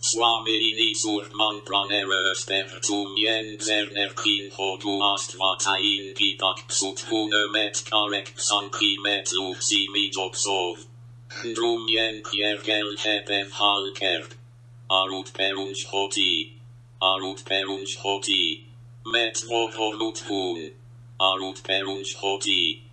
Suamini sur manpranere spertum jenserner kin hotu astvata in pitak sut hunemet karek sankimet luximi jopsov. Drum jen kiergel hepef halkert. Arut perunch hoti. Arut perunch hoti. Met votor lut hun. Arut perunch hoti.